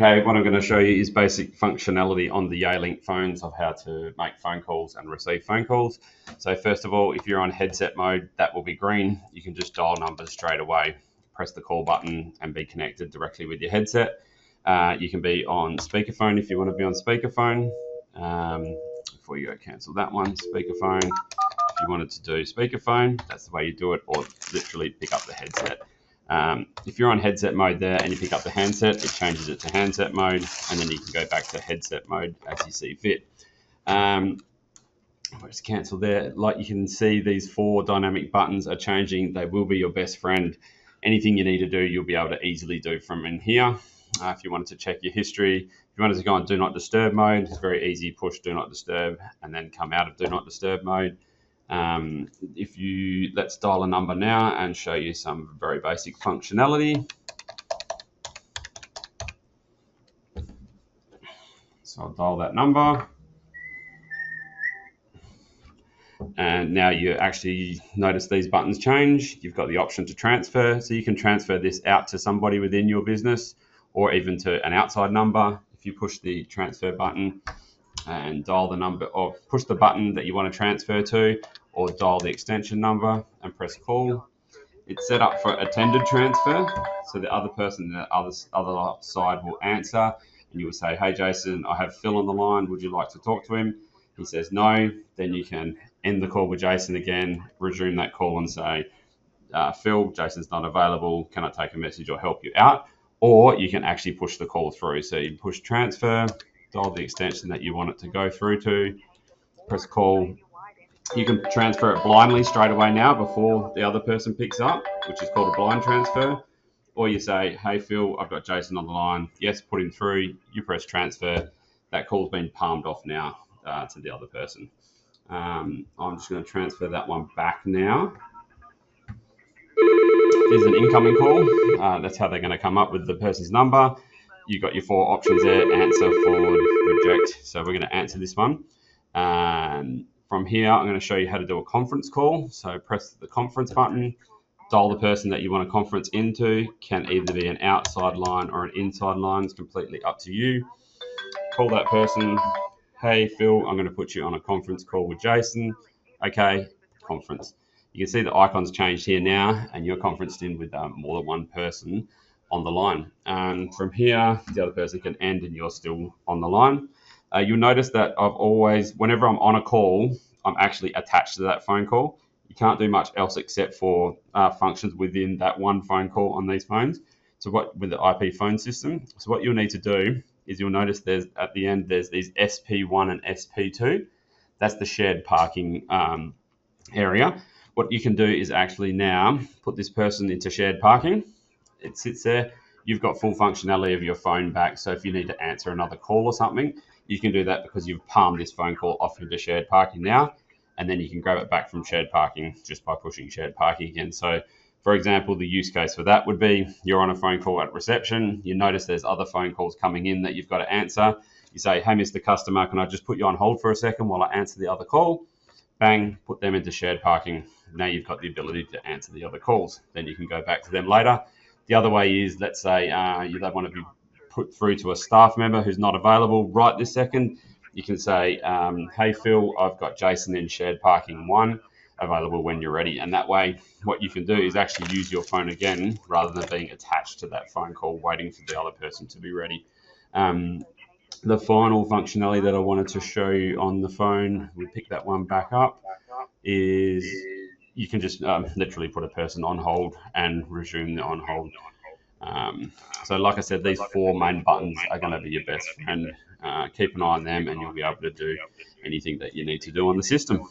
Okay, what I'm going to show you is basic functionality on the Yealink phones of how to make phone calls and receive phone calls. So first of all, if you're on headset mode, that will be green. You can just dial numbers straight away, press the call button and be connected directly with your headset. Uh, you can be on speakerphone if you want to be on speakerphone. Um, before you go cancel that one, speakerphone. If you wanted to do speakerphone, that's the way you do it, or literally pick up the headset. Um, if you're on headset mode there and you pick up the handset, it changes it to handset mode, and then you can go back to headset mode as you see fit. Um, let's cancel there. Like you can see, these four dynamic buttons are changing. They will be your best friend. Anything you need to do, you'll be able to easily do from in here. Uh, if you wanted to check your history, if you wanted to go on do not disturb mode, it's very easy. Push do not disturb and then come out of do not disturb mode. Um, if you let's dial a number now and show you some very basic functionality. So I'll dial that number. And now you actually notice these buttons change. You've got the option to transfer. So you can transfer this out to somebody within your business or even to an outside number. If you push the transfer button and dial the number or push the button that you want to transfer to or dial the extension number and press call. It's set up for attended transfer, so the other person on the other, other side will answer and you will say, Hey Jason, I have Phil on the line, would you like to talk to him? He says no, then you can end the call with Jason again, resume that call and say, uh, Phil, Jason's not available, can I take a message or help you out? Or you can actually push the call through. So you push transfer, dial the extension that you want it to go through to, press call, you can transfer it blindly straight away now before the other person picks up, which is called a blind transfer. Or you say, hey, Phil, I've got Jason on the line. Yes, put him through. You press transfer. That call's been palmed off now uh, to the other person. Um, I'm just going to transfer that one back now. There's an incoming call. Uh, that's how they're going to come up with the person's number. You've got your four options there answer, forward, reject. So we're going to answer this one. Um, from here, I'm going to show you how to do a conference call. So press the conference button, dial the person that you want to conference into. Can either be an outside line or an inside line. It's completely up to you. Call that person. Hey, Phil, I'm going to put you on a conference call with Jason. Okay, conference. You can see the icons changed here now, and you're conferenced in with um, more than one person on the line. And from here, the other person can end, and you're still on the line. Uh, you'll notice that I've always, whenever I'm on a call, I'm actually attached to that phone call. You can't do much else except for uh, functions within that one phone call on these phones. So what with the IP phone system. So what you'll need to do is you'll notice there's at the end there's these SP1 and SP2. That's the shared parking um, area. What you can do is actually now put this person into shared parking. It sits there. You've got full functionality of your phone back. So if you need to answer another call or something, you can do that because you've palmed this phone call off into shared parking now, and then you can grab it back from shared parking just by pushing shared parking again. So, for example, the use case for that would be you're on a phone call at reception, you notice there's other phone calls coming in that you've got to answer. You say, Hey, Mr. Customer, can I just put you on hold for a second while I answer the other call? Bang, put them into shared parking. Now you've got the ability to answer the other calls. Then you can go back to them later. The other way is, let's say uh, you don't want to be put through to a staff member who's not available right this second, you can say, um, "Hey Phil, I've got Jason in shared parking one available when you're ready." And that way, what you can do is actually use your phone again rather than being attached to that phone call, waiting for the other person to be ready. Um, the final functionality that I wanted to show you on the phone, we pick that one back up, is you can just um, literally put a person on hold and resume the on hold um, so, like I said, these four main buttons are going to be your best friend. Uh, keep an eye on them, and you'll be able to do anything that you need to do on the system.